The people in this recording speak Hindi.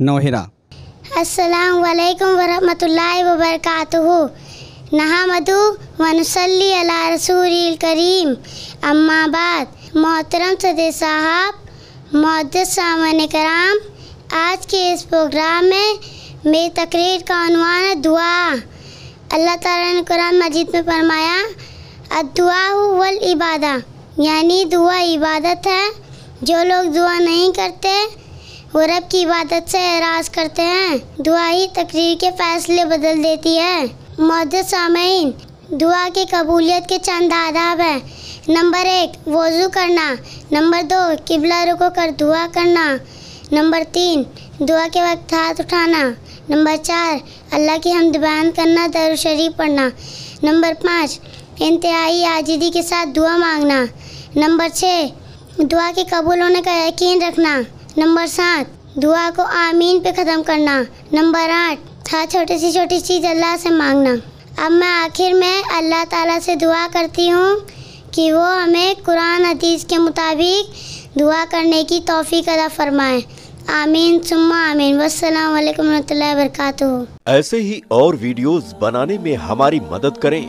नौहिरा। अस्सलाम वालेकुम वरहमतुल्लाहि वबरकातुहू। नहमदु वनसल्ली अला रसूलिल करीम। अम्मा बाद मोहतरम सदे साहब। मोहद्दस सामन कराम। आज के इस प्रोग्राम में मेरी तकरीर का अनुमान है दुआ। अल्लाह ताला ने कुरान मजीद में फरमाया अदुआ वल इबादा। यानी दुआ इबादत है। जो लोग दुआ नहीं करते वो रब की इबादत से एराज करते हैं। दुआ ही तकरीर के फैसले बदल देती है। मौजूद सामीन दुआ की कबूलियत के चंद आदाब हैं। नंबर एक, वज़ू करना। नंबर दो, किबला रुको कर दुआ करना। नंबर तीन, दुआ के वक्त हाथ उठाना। नंबर चार, अल्लाह की हमद बयान करना दर शरीफ पढ़ना। नंबर पाँच, इंतहाई आजिदी के साथ दुआ मांगना। नंबर छः, दुआ के कबूल होने का यकीन रखना। नंबर सात, दुआ को आमीन पे ख़त्म करना। नंबर आठ हर छोटी सी छोटी चीज़ अल्लाह से मांगना। अब मैं आखिर में अल्लाह ताला से दुआ करती हूँ कि वो हमें कुरान हदीस के मुताबिक दुआ करने की तौफीक अदा फरमाए। आमीन, सुम्मा आमीन। वस्सलाम वालेकुम रहमतुल्लाहि व ऐसे ही और वीडियोस बनाने में हमारी मदद करें।